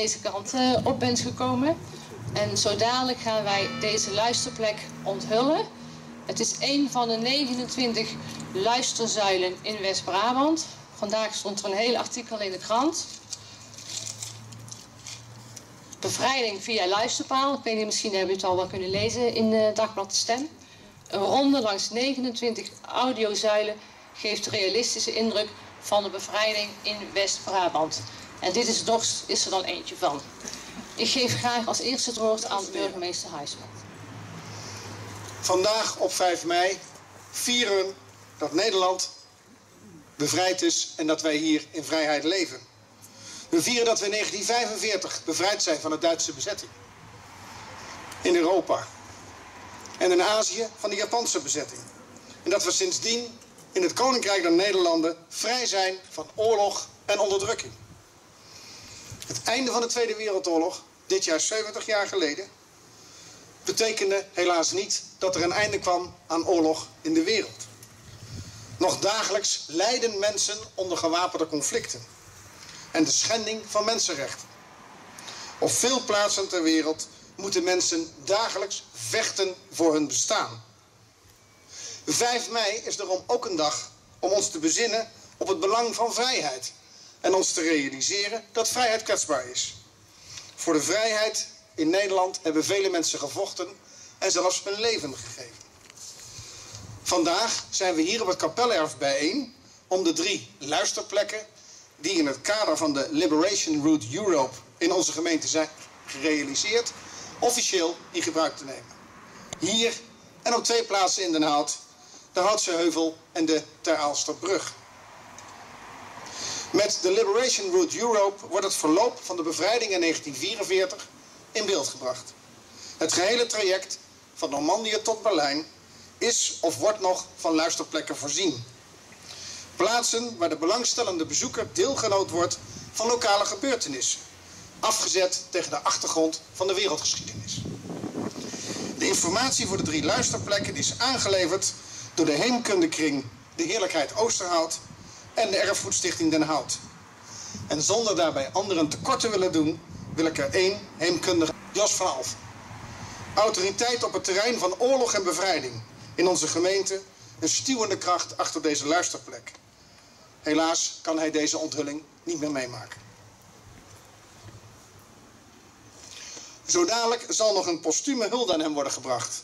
deze kant eh, op bent gekomen. En zo dadelijk gaan wij deze luisterplek onthullen. Het is een van de 29 luisterzuilen in West-Brabant. Vandaag stond er een heel artikel in de krant. Bevrijding via luisterpaal. Ik weet niet, misschien hebben u het al wel kunnen lezen in uh, Dagblad de Stem. Een ronde langs 29 audiozuilen geeft realistische indruk van de bevrijding in West-Brabant. En dit is, Dorst, is er dan eentje van. Ik geef graag als eerste het woord aan burgemeester Huisman. Vandaag op 5 mei vieren we dat Nederland bevrijd is en dat wij hier in vrijheid leven. We vieren dat we in 1945 bevrijd zijn van de Duitse bezetting. In Europa. En in Azië van de Japanse bezetting. En dat we sindsdien in het Koninkrijk der Nederlanden vrij zijn van oorlog en onderdrukking. Het einde van de Tweede Wereldoorlog, dit jaar 70 jaar geleden, betekende helaas niet dat er een einde kwam aan oorlog in de wereld. Nog dagelijks lijden mensen onder gewapende conflicten en de schending van mensenrechten. Op veel plaatsen ter wereld moeten mensen dagelijks vechten voor hun bestaan. 5 mei is daarom ook een dag om ons te bezinnen op het belang van vrijheid. En ons te realiseren dat vrijheid kwetsbaar is. Voor de vrijheid in Nederland hebben vele mensen gevochten en zelfs hun leven gegeven. Vandaag zijn we hier op het Kapelerf bijeen om de drie luisterplekken die in het kader van de Liberation Route Europe in onze gemeente zijn gerealiseerd, officieel in gebruik te nemen. Hier en op twee plaatsen in Den Hout de Houtse Heuvel en de Ter Aalsterbrug. Met de Liberation Route Europe wordt het verloop van de bevrijding in 1944 in beeld gebracht. Het gehele traject van Normandië tot Berlijn is of wordt nog van luisterplekken voorzien. Plaatsen waar de belangstellende bezoeker deelgenoot wordt van lokale gebeurtenissen, afgezet tegen de achtergrond van de wereldgeschiedenis. De informatie voor de drie luisterplekken is aangeleverd door de Heemkundekring De Heerlijkheid Oosterhout en de Erfgoedstichting Den Hout. En zonder daarbij anderen tekort te willen doen, wil ik er één heemkundige Jos van Alf. Autoriteit op het terrein van oorlog en bevrijding in onze gemeente, een stuwende kracht achter deze luisterplek. Helaas kan hij deze onthulling niet meer meemaken. Zo dadelijk zal nog een postume hulde aan hem worden gebracht.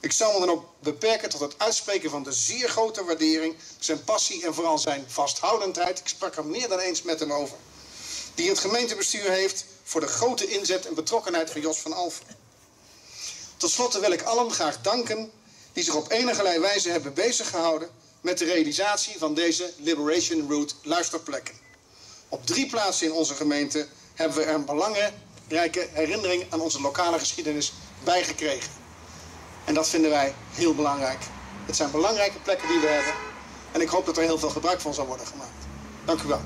Ik zal me dan ook beperken tot het uitspreken van de zeer grote waardering, zijn passie en vooral zijn vasthoudendheid. Ik sprak er meer dan eens met hem over. Die het gemeentebestuur heeft voor de grote inzet en betrokkenheid van Jos van Alphen. Tot slot wil ik allen graag danken die zich op enige wijze hebben bezig gehouden met de realisatie van deze Liberation Route luisterplekken. Op drie plaatsen in onze gemeente hebben we er een belangrijke herinnering aan onze lokale geschiedenis bijgekregen. En dat vinden wij heel belangrijk. Het zijn belangrijke plekken die we hebben. En ik hoop dat er heel veel gebruik van zal worden gemaakt. Dank u wel.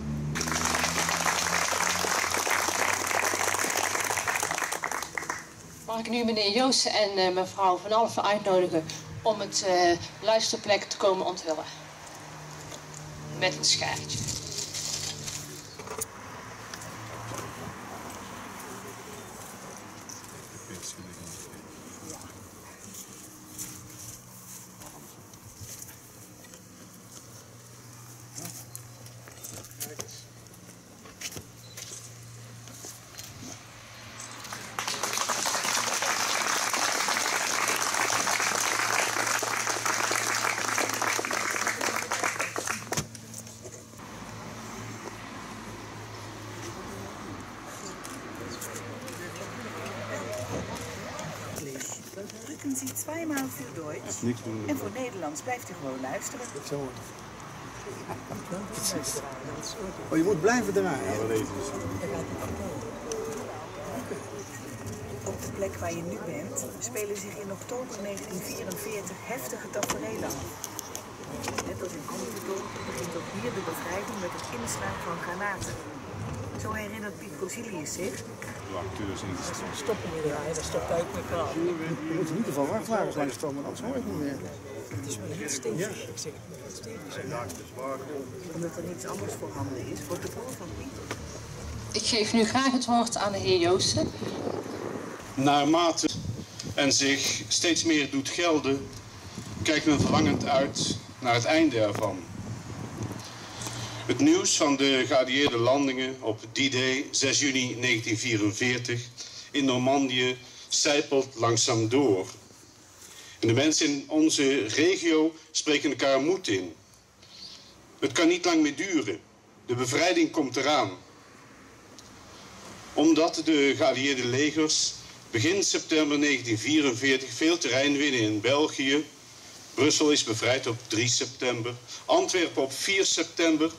Mag ik nu meneer Joosten en uh, mevrouw Van Alphen uitnodigen om het uh, luisterplek te komen onthullen. Met een schaartje. Für Deutsch. En voor Nederlands blijft u gewoon luisteren. Zo. Oh, je moet blijven draaien. Op de plek waar je nu bent spelen zich in oktober 1944 heftige tafereelen af. Net als in Computol begint ook hier de bevrijding met het inslaan van granaten. Zo herinnert Piet Cosilius zich. Stoppen we draaien, dat stopt uit met kraan. Er moeten niet te veel vrachtwagens langs stromen, anders hoor ik niet meer. Het is wel heel stevig. Ik zeg, het stevig zijn. Omdat er niets anders voorhanden is, wordt de rol van Piet Ik geef nu graag het woord aan de heer Joosten. Naarmate en zich steeds meer doet gelden, kijkt men verlangend uit naar het einde ervan. Het nieuws van de geallieerde landingen op D-Day 6 juni 1944 in Normandië zijpelt langzaam door. En de mensen in onze regio spreken elkaar moed in. Het kan niet lang meer duren. De bevrijding komt eraan. Omdat de geallieerde legers begin september 1944 veel terrein winnen in België, Brussel is bevrijd op 3 september. Antwerpen op 4 september.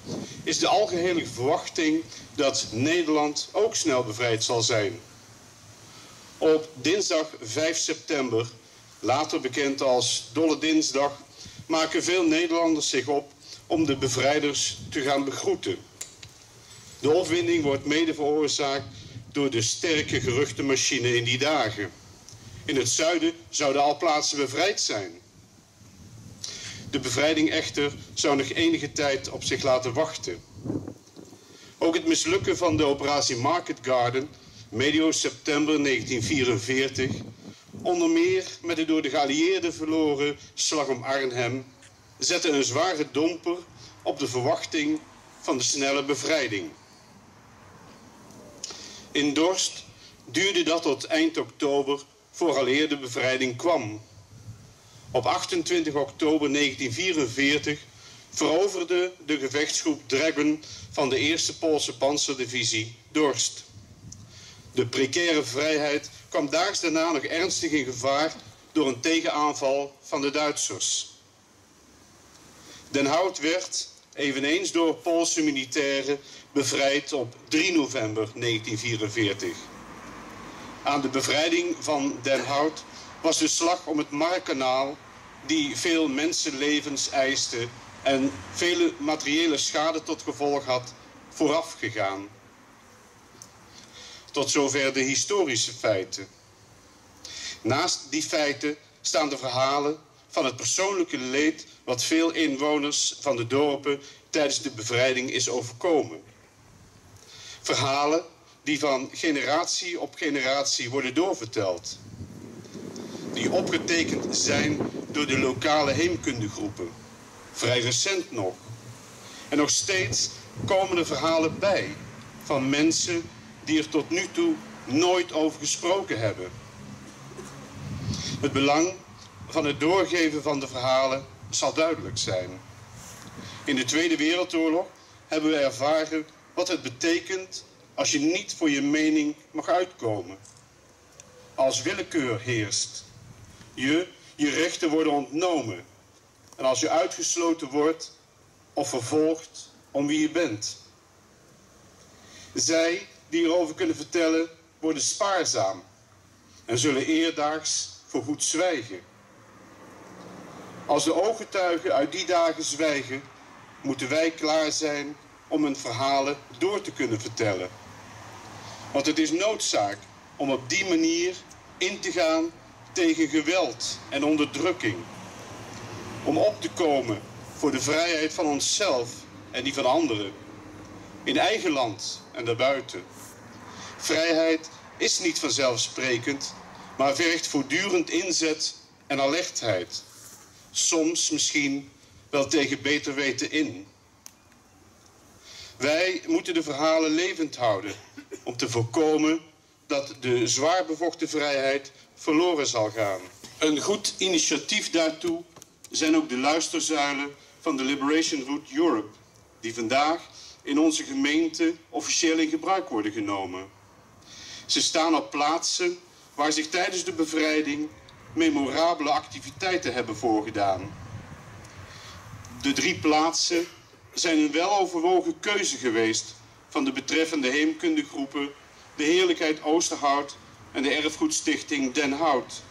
Is de algehele verwachting dat Nederland ook snel bevrijd zal zijn. Op dinsdag 5 september, later bekend als Dolle Dinsdag, maken veel Nederlanders zich op om de bevrijders te gaan begroeten. De opwinding wordt mede veroorzaakt door de sterke geruchtenmachine in die dagen. In het zuiden zouden al plaatsen bevrijd zijn. De bevrijding echter zou nog enige tijd op zich laten wachten. Ook het mislukken van de operatie Market Garden, medio september 1944, onder meer met de door de geallieerden verloren slag om Arnhem, zette een zware domper op de verwachting van de snelle bevrijding. In Dorst duurde dat tot eind oktober vooraleer de bevrijding kwam. Op 28 oktober 1944 veroverde de gevechtsgroep Dragon van de 1e Poolse panzerdivisie Dorst. De precaire vrijheid kwam daags daarna nog ernstig in gevaar door een tegenaanval van de Duitsers. Den Hout werd, eveneens door Poolse militairen, bevrijd op 3 november 1944. Aan de bevrijding van Den Hout was de slag om het Markkanaal die veel mensenlevens eiste en vele materiële schade tot gevolg had, vooraf gegaan. Tot zover de historische feiten. Naast die feiten staan de verhalen van het persoonlijke leed wat veel inwoners van de dorpen tijdens de bevrijding is overkomen. Verhalen die van generatie op generatie worden doorverteld. Die opgetekend zijn door de lokale heemkundegroepen. Vrij recent nog. En nog steeds komen er verhalen bij van mensen die er tot nu toe nooit over gesproken hebben. Het belang van het doorgeven van de verhalen zal duidelijk zijn. In de Tweede Wereldoorlog hebben we ervaren wat het betekent als je niet voor je mening mag uitkomen. Als willekeur heerst. Je, je rechten worden ontnomen. En als je uitgesloten wordt of vervolgd om wie je bent. Zij die erover kunnen vertellen worden spaarzaam en zullen eerdaags voorgoed zwijgen. Als de ooggetuigen uit die dagen zwijgen, moeten wij klaar zijn om hun verhalen door te kunnen vertellen. Want het is noodzaak om op die manier in te gaan tegen geweld en onderdrukking. Om op te komen voor de vrijheid van onszelf en die van anderen. In eigen land en daarbuiten. Vrijheid is niet vanzelfsprekend, maar vergt voortdurend inzet en alertheid. Soms misschien wel tegen beter weten in. Wij moeten de verhalen levend houden om te voorkomen dat de zwaar bevochten vrijheid verloren zal gaan. Een goed initiatief daartoe zijn ook de luisterzuilen van de Liberation Route Europe, die vandaag in onze gemeente officieel in gebruik worden genomen. Ze staan op plaatsen waar zich tijdens de bevrijding memorabele activiteiten hebben voorgedaan. De drie plaatsen zijn een weloverwogen keuze geweest van de betreffende heemkundegroepen, de Heerlijkheid Oosterhout en de Erfgoedstichting Den Hout,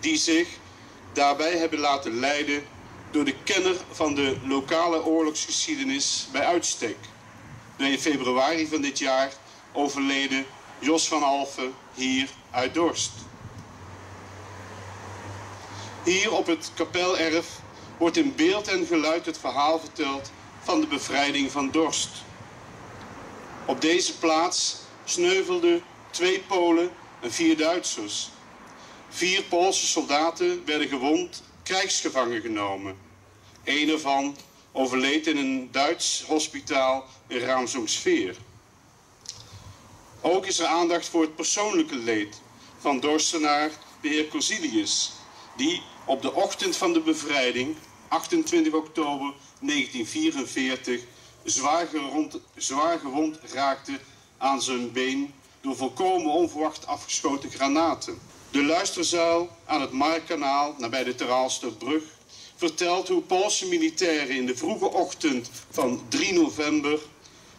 die zich daarbij hebben laten leiden door de kenner van de lokale oorlogsgeschiedenis bij uitstek, de in februari van dit jaar overleden Jos van Alphen hier uit Dorst. Hier op het kapelerf wordt in beeld en geluid het verhaal verteld van de bevrijding van Dorst. Op deze plaats sneuvelden twee Polen en vier Duitsers. Vier Poolse soldaten werden gewond krijgsgevangen genomen. Een ervan overleed in een Duits hospitaal in Raamsonksveer. Ook is er aandacht voor het persoonlijke leed van Dorstenaar de heer Corsilius, die op de ochtend van de bevrijding, 28 oktober 1944, zwaar gewond, zwaar gewond raakte aan zijn been door volkomen onverwacht afgeschoten granaten. De luisterzuil aan het Markkanaal, nabij de Teraalsterbrug, vertelt hoe Poolse militairen in de vroege ochtend van 3 november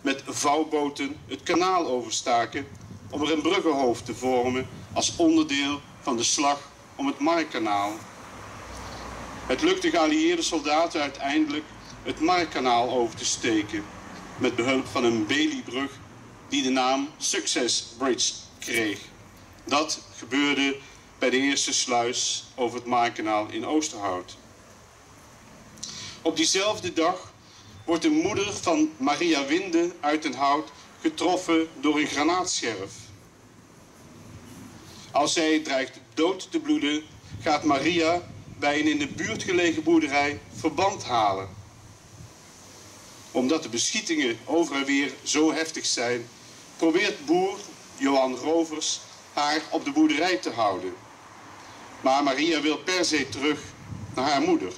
met vouwboten het kanaal overstaken om er een bruggenhoofd te vormen als onderdeel van de slag om het Markkanaal. Het lukt de geallieerde soldaten uiteindelijk het Markkanaal over te steken met behulp van een Baileybrug die de naam Success Bridge kreeg. Dat gebeurde bij de eerste sluis over het Markkanaal in Oosterhout. Op diezelfde dag wordt de moeder van Maria Winde uit den Hout getroffen door een granaatscherf. Als zij dreigt dood te bloeden, gaat Maria bij een in de buurt gelegen boerderij verband halen. Omdat de beschietingen over en weer zo heftig zijn, probeert boer Johan Rovers haar op de boerderij te houden. Maar Maria wil per se terug naar haar moeder.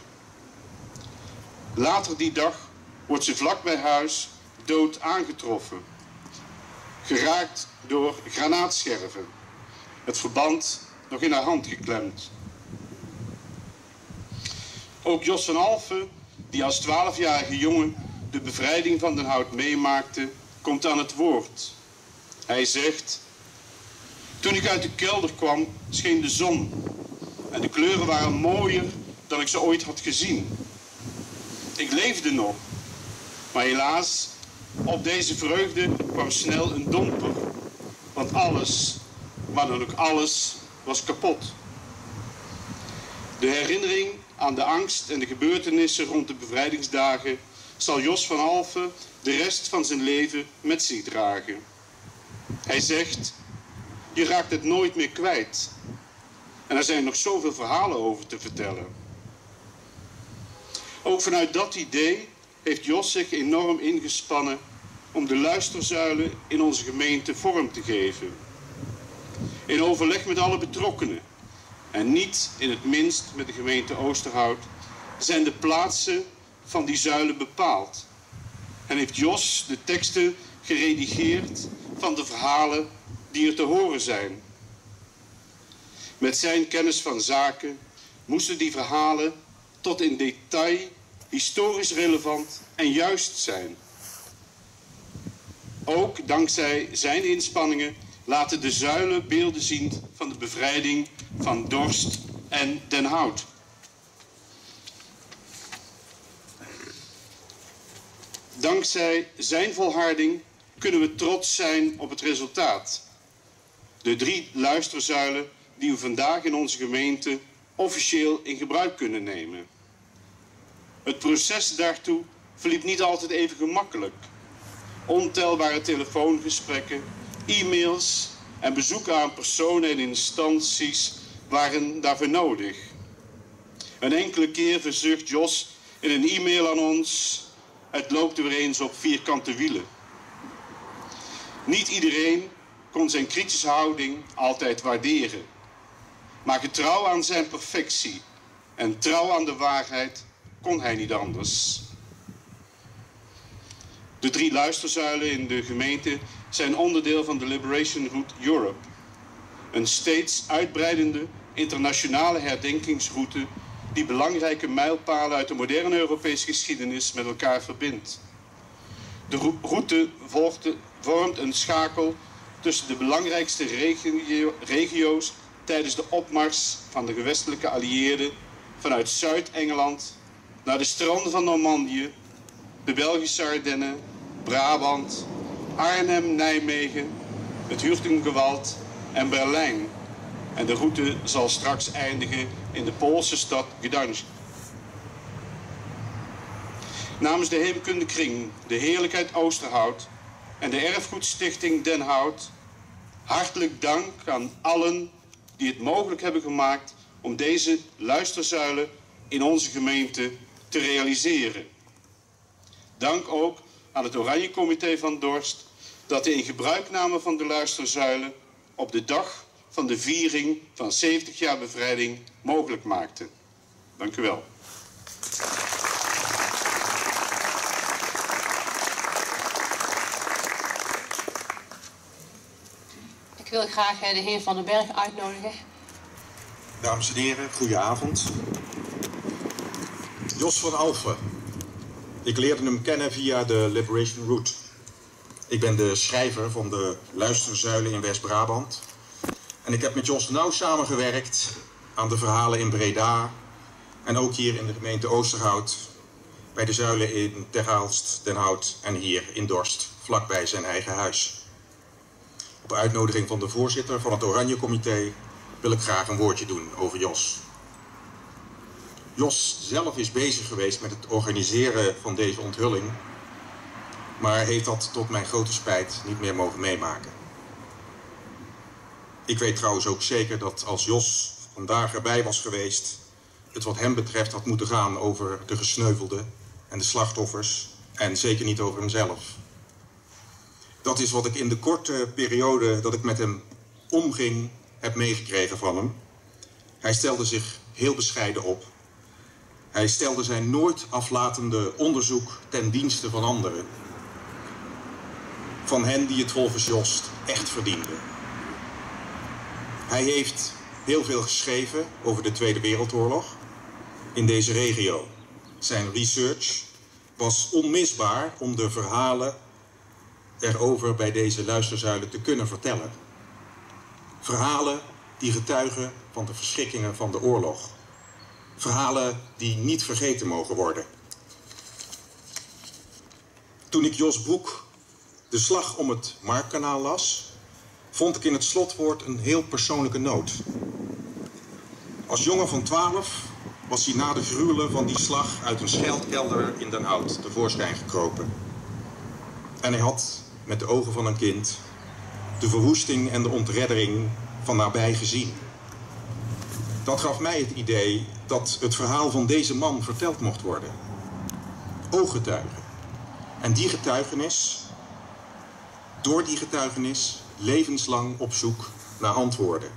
Later die dag wordt ze vlak bij huis dood aangetroffen. Geraakt door granaatscherven. Het verband nog in haar hand geklemd. Ook Jos van Alphen, die als twaalfjarige jongen de bevrijding van Den Hout meemaakte, komt aan het woord. Hij zegt, toen ik uit de kelder kwam, scheen de zon. En de kleuren waren mooier dan ik ze ooit had gezien. Ik leefde nog. Maar helaas, op deze vreugde kwam snel een domper. Want alles, maar dan ook alles, was kapot. De herinnering aan de angst en de gebeurtenissen rond de bevrijdingsdagen zal Jos van Alphen de rest van zijn leven met zich dragen. Hij zegt, je raakt het nooit meer kwijt. En er zijn nog zoveel verhalen over te vertellen. Ook vanuit dat idee heeft Jos zich enorm ingespannen om de luisterzuilen in onze gemeente vorm te geven. In overleg met alle betrokkenen en niet in het minst met de gemeente Oosterhout zijn de plaatsen van die zuilen bepaald. En heeft Jos de teksten geredigeerd van de verhalen die er te horen zijn. Met zijn kennis van zaken moesten die verhalen tot in detail historisch relevant en juist zijn. Ook dankzij zijn inspanningen laten de zuilen beelden zien van de bevrijding van Dorst en Den Hout. Dankzij zijn volharding kunnen we trots zijn op het resultaat. De drie luisterzuilen die we vandaag in onze gemeente officieel in gebruik kunnen nemen. Het proces daartoe verliep niet altijd even gemakkelijk. Ontelbare telefoongesprekken, e-mails en bezoeken aan personen en instanties waren daarvoor nodig. Een enkele keer verzucht Jos in een e-mail aan ons: het loopt weer eens op vierkante wielen. Niet iedereen kon zijn kritische houding altijd waarderen. Maar getrouw aan zijn perfectie en trouw aan de waarheid kon hij niet anders. De drie luisterzuilen in de gemeente zijn onderdeel van de Liberation Route Europe. Een steeds uitbreidende internationale herdenkingsroute die belangrijke mijlpalen uit de moderne Europese geschiedenis met elkaar verbindt. De route vormt een schakel tussen de belangrijkste regio regio's tijdens de opmars van de gewestelijke allieerden vanuit Zuid-Engeland naar de stranden van Normandië, de Belgische Ardennen, Brabant, Arnhem, Nijmegen, het Hürtengewald en Berlijn. En de route zal straks eindigen in de Poolse stad Gdańsk. Namens de Heemkundekring, de Heerlijkheid Oosterhout en de Erfgoedstichting Den Hout hartelijk dank aan allen die het mogelijk hebben gemaakt om deze luisterzuilen in onze gemeente te realiseren. Dank ook aan het Oranje Comité van Dorst dat de ingebruikname van de luisterzuilen op de dag van de viering van 70 jaar bevrijding mogelijk maakte. Dank u wel. Ik wil graag eh, de heer Van den Berg uitnodigen. Dames en heren, goeie avond. Jos van Alphen. Ik leerde hem kennen via de Liberation Route. Ik ben de schrijver van de Luisterzuilen in West-Brabant. En ik heb met Jos nauw samengewerkt aan de verhalen in Breda. En ook hier in de gemeente Oosterhout. Bij de zuilen in Terhaalst, Den Hout en hier in Dorst, vlakbij zijn eigen huis. Op uitnodiging van de voorzitter van het Oranje Comité wil ik graag een woordje doen over Jos. Jos zelf is bezig geweest met het organiseren van deze onthulling, maar heeft dat tot mijn grote spijt niet meer mogen meemaken. Ik weet trouwens ook zeker dat als Jos vandaag erbij was geweest, het wat hem betreft had moeten gaan over de gesneuvelden en de slachtoffers en zeker niet over hemzelf. Dat is wat ik in de korte periode dat ik met hem omging heb meegekregen van hem. Hij stelde zich heel bescheiden op. Hij stelde zijn nooit aflatende onderzoek ten dienste van anderen. Van hen die het volgens Jost echt verdienden. Hij heeft heel veel geschreven over de Tweede Wereldoorlog in deze regio. Zijn research was onmisbaar om de verhalen erover bij deze luisterzuilen te kunnen vertellen. Verhalen die getuigen van de verschrikkingen van de oorlog. Verhalen die niet vergeten mogen worden. Toen ik Jos boek De Slag om het Markkanaal las, vond ik in het slotwoord een heel persoonlijke noot. Als jongen van 12 was hij na de gruwelen van die slag uit een scheldkelder in Den Hout tevoorschijn gekropen. En hij had, met de ogen van een kind, de verwoesting en de ontreddering van nabij gezien. Dat gaf mij het idee dat het verhaal van deze man verteld mocht worden. Ooggetuigen. En die getuigenis, door die getuigenis, levenslang op zoek naar antwoorden.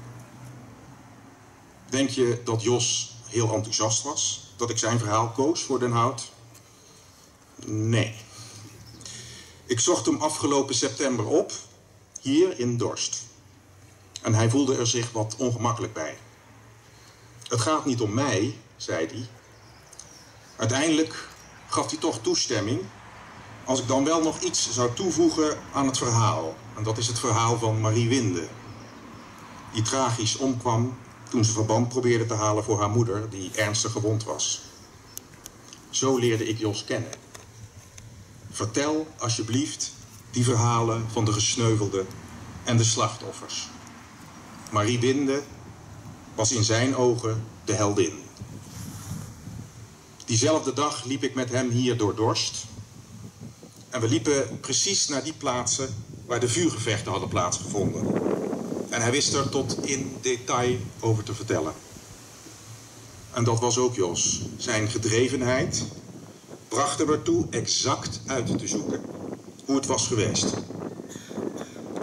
Denk je dat Jos heel enthousiast was dat ik zijn verhaal koos voor Den Hout? Nee. Ik zocht hem afgelopen september op, hier in Dorst. En hij voelde er zich wat ongemakkelijk bij. Het gaat niet om mij, zei hij. Uiteindelijk gaf hij toch toestemming als ik dan wel nog iets zou toevoegen aan het verhaal. En dat is het verhaal van Marie Winde. Die tragisch omkwam toen ze verband probeerde te halen voor haar moeder, die ernstig gewond was. Zo leerde ik Jos kennen. Vertel alsjeblieft die verhalen van de gesneuvelden en de slachtoffers. Marie Winde was in zijn ogen de heldin. Diezelfde dag liep ik met hem hier door Dorst. En we liepen precies naar die plaatsen waar de vuurgevechten hadden plaatsgevonden. En hij wist er tot in detail over te vertellen. En dat was ook Jos. Zijn gedrevenheid bracht hem ertoe exact uit te zoeken hoe het was geweest.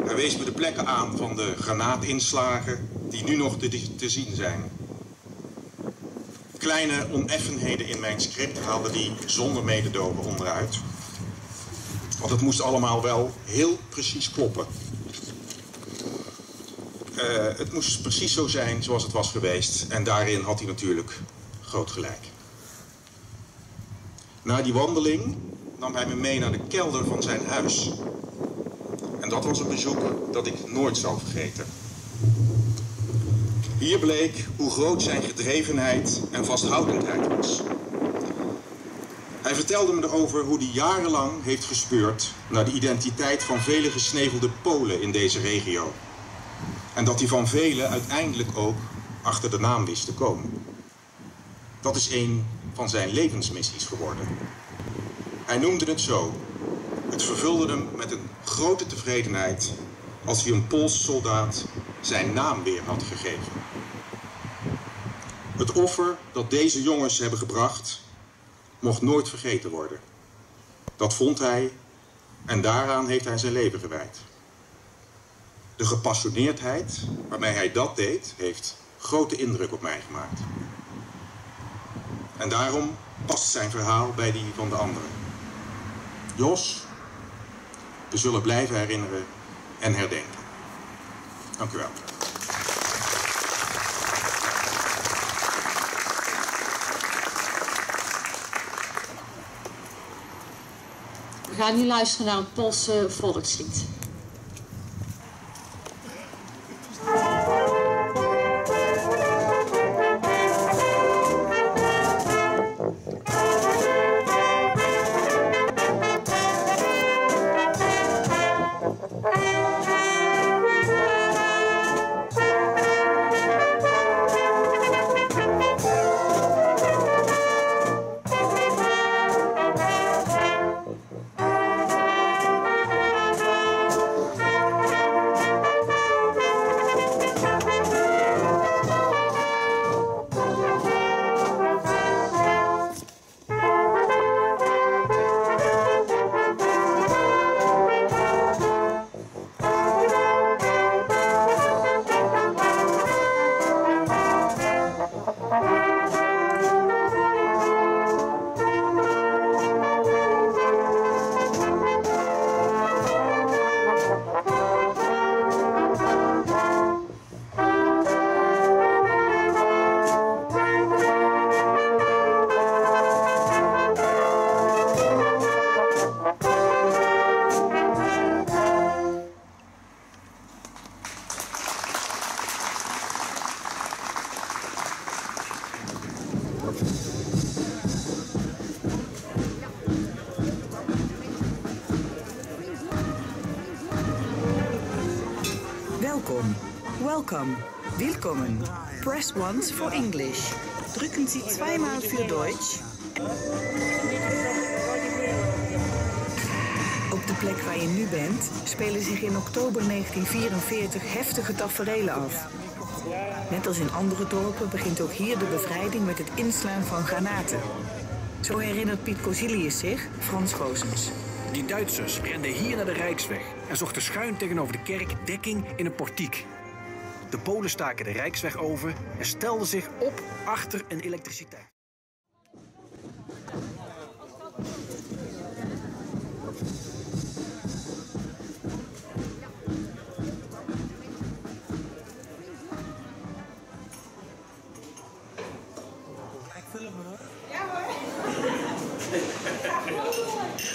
Hij wees me de plekken aan van de granaatinslagen die nu nog te, te zien zijn. Kleine oneffenheden in mijn script haalde die zonder mededogen onderuit. Want het moest allemaal wel heel precies kloppen. Uh, het moest precies zo zijn zoals het was geweest. En daarin had hij natuurlijk groot gelijk. Na die wandeling nam hij me mee naar de kelder van zijn huis. En dat was een bezoek dat ik nooit zal vergeten. Hier bleek hoe groot zijn gedrevenheid en vasthoudendheid was. Hij vertelde me erover hoe hij jarenlang heeft gespeurd naar de identiteit van vele gesnevelde Polen in deze regio. En dat hij van velen uiteindelijk ook achter de naam wist te komen. Dat is een van zijn levensmissies geworden. Hij noemde het zo. Het vervulde hem met een grote tevredenheid als hij een Poolse soldaat zijn naam weer had gegeven. Het offer dat deze jongens hebben gebracht, mocht nooit vergeten worden. Dat vond hij en daaraan heeft hij zijn leven gewijd. De gepassioneerdheid waarmee hij dat deed, heeft grote indruk op mij gemaakt. En daarom past zijn verhaal bij die van de anderen. Jos, we zullen blijven herinneren en herdenken. Dank u wel. We gaan nu luisteren naar een Poolse volkslied. Welkom. Welcome. Willkommen. Press once for English. Drücken Sie zweimal für Deutsch. Op de plek waar je nu bent spelen zich in oktober 1944 heftige taferelen af. Net als in andere dorpen begint ook hier de bevrijding met het inslaan van granaten. Zo herinnert Piet Kozilius zich, Frans Goosens. Die Duitsers renden hier naar de Rijksweg en zochten schuin tegenover de kerk dekking in een portiek. De Polen staken de Rijksweg over en stelden zich op achter een elektriciteit. Als